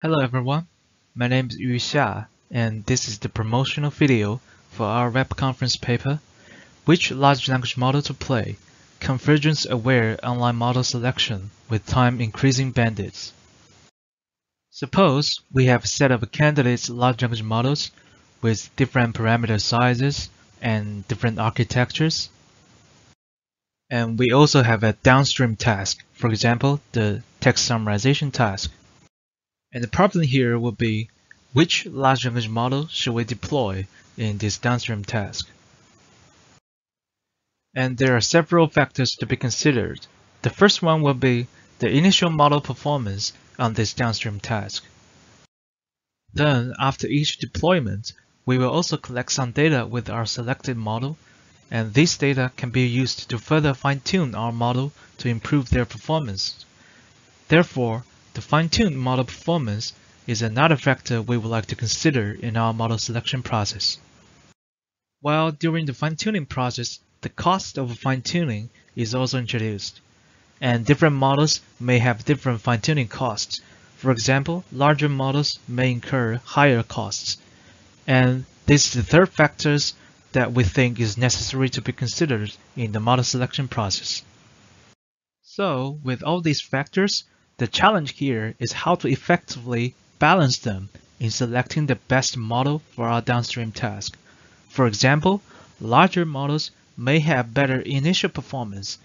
Hello everyone, my name is Yu Xia, and this is the promotional video for our web conference paper, Which Large Language Model to Play, Convergence-Aware Online Model Selection with Time Increasing Bandits. Suppose we have a set of candidates large language models with different parameter sizes and different architectures. And we also have a downstream task, for example, the text summarization task. And the problem here would be, which large language model should we deploy in this downstream task? And there are several factors to be considered. The first one will be the initial model performance on this downstream task. Then, after each deployment, we will also collect some data with our selected model and this data can be used to further fine-tune our model to improve their performance. Therefore, the fine-tuned model performance is another factor we would like to consider in our model selection process. While during the fine-tuning process, the cost of fine-tuning is also introduced, and different models may have different fine-tuning costs. For example, larger models may incur higher costs, and this is the third factors that we think is necessary to be considered in the model selection process. So, with all these factors, the challenge here is how to effectively balance them in selecting the best model for our downstream task. For example, larger models may have better initial performance,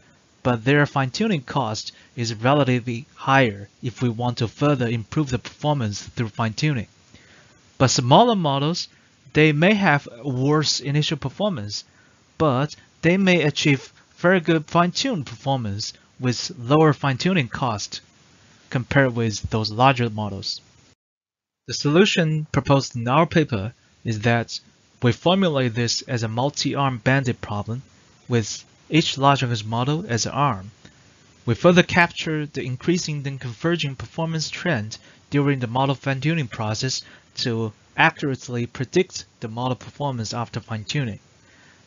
but their fine-tuning cost is relatively higher if we want to further improve the performance through fine-tuning. But smaller models they may have worse initial performance, but they may achieve very good fine-tuned performance with lower fine-tuning cost compared with those larger models. The solution proposed in our paper is that we formulate this as a multi-arm bandit problem with each language model as an arm. We further capture the increasing then converging performance trend during the model fine-tuning process to accurately predict the model performance after fine-tuning.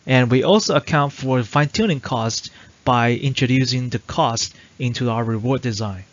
And we also account for fine-tuning cost by introducing the cost into our reward design.